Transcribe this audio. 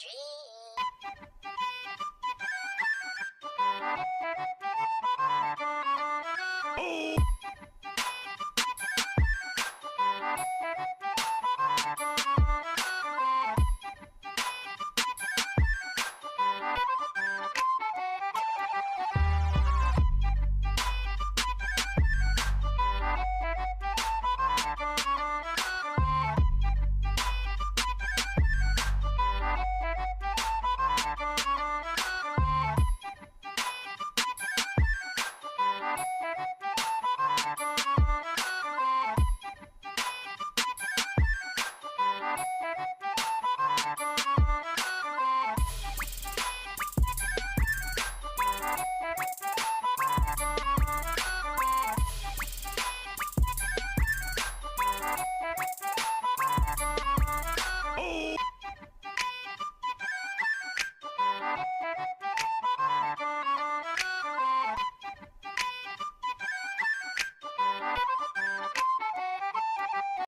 dream.